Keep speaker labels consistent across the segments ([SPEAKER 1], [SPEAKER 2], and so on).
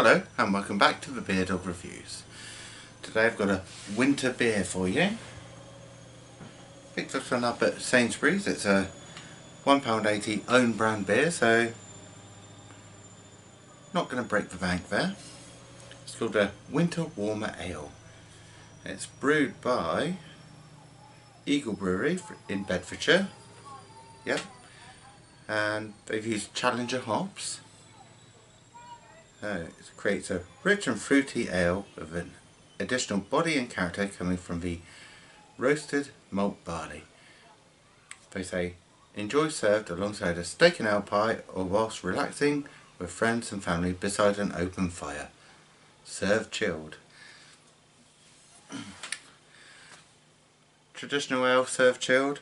[SPEAKER 1] Hello and welcome back to the Beer Dog Reviews. Today I've got a winter beer for you. Picked this one up at Sainsbury's. It's a £1.80 own brand beer so not going to break the bank there. It's called a Winter Warmer Ale. It's brewed by Eagle Brewery in Bedfordshire. Yep. And they've used Challenger hops. So it creates a rich and fruity ale with an additional body and character coming from the roasted malt barley. They say, enjoy served alongside a steak and ale pie or whilst relaxing with friends and family beside an open fire. Serve chilled. Traditional ale served chilled.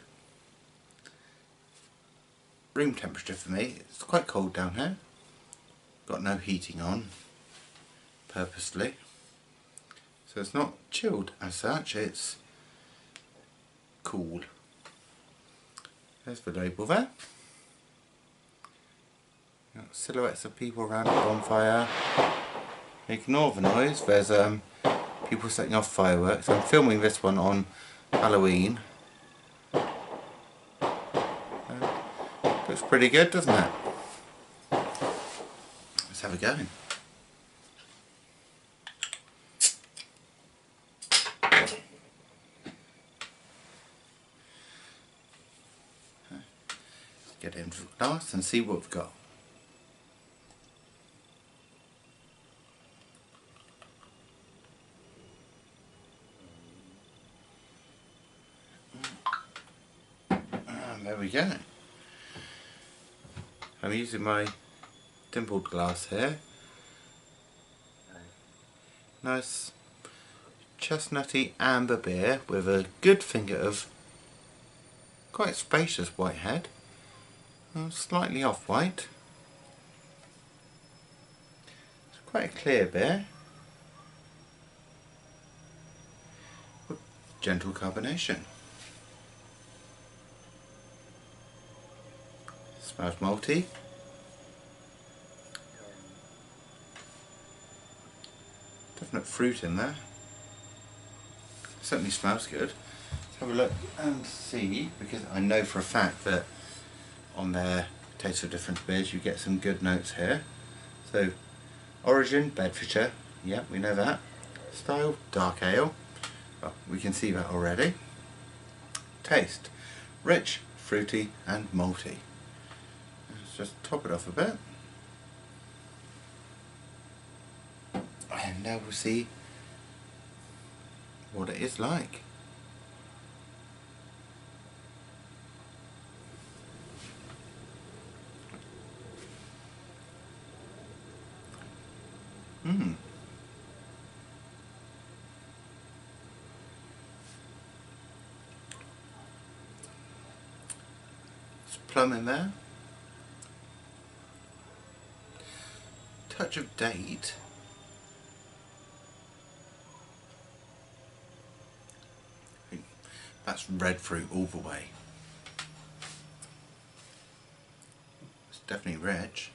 [SPEAKER 1] Room temperature for me. It's quite cold down here. Got no heating on purposely. So it's not chilled as such, it's cool. There's the label there. Got silhouettes of people around a bonfire. Ignore the noise, there's um, people setting off fireworks. I'm filming this one on Halloween. Uh, looks pretty good, doesn't it? Let's have a go. Get into the glass and see what we've got. Ah, there we go. I'm using my dimpled glass here. Nice chestnutty amber beer with a good finger of quite spacious white head. Uh, slightly off white. It's quite a clear beer. Gentle carbonation. Smells malty. Definite fruit in there. Certainly smells good. Let's have a look and see, because I know for a fact that on their Taste the Difference Beers you get some good notes here. So, origin, Bedfordshire, yep, we know that. Style, dark ale, well, we can see that already. Taste, rich, fruity and malty. Let's just top it off a bit. And now we'll see what it is like. Hmm. There's plum in there. Touch of date. That's red fruit all the way. It's definitely rich.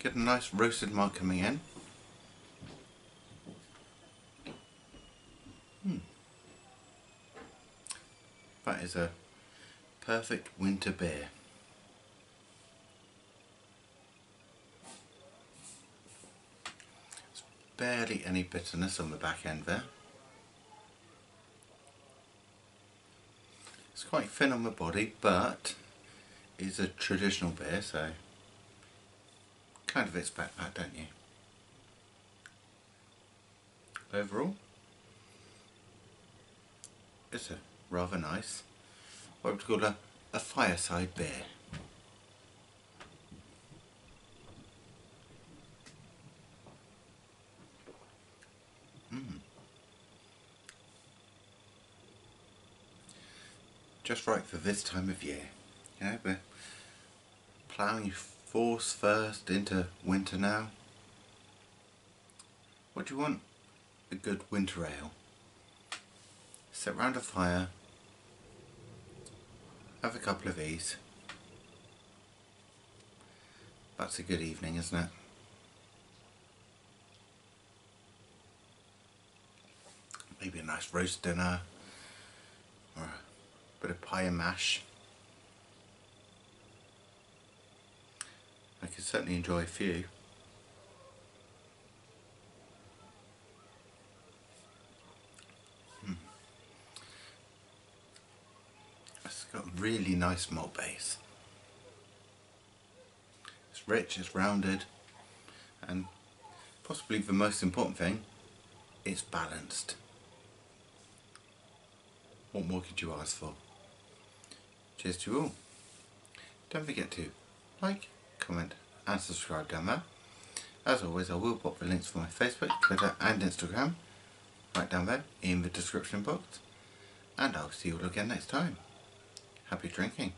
[SPEAKER 1] Get a nice roasted mark coming in. Hmm. That is a perfect winter beer. Barely any bitterness on the back end there. It's quite thin on the body but it's a traditional beer so kind of expect that, don't you? Overall, it's a rather nice, what would call a, a fireside beer. Just right for this time of year. You know, we're ploughing force first into winter now. What do you want? A good winter ale. Sit round a fire, have a couple of these, That's a good evening, isn't it? Maybe a nice roast dinner bit of pie and mash. I could certainly enjoy a few. Hmm. It's got a really nice malt base. It's rich, it's rounded, and possibly the most important thing, it's balanced. What more could you ask for? Cheers to you all. Don't forget to like, comment and subscribe down there. As always I will pop the links for my Facebook, Twitter and Instagram right down there in the description box. And I'll see you all again next time. Happy drinking.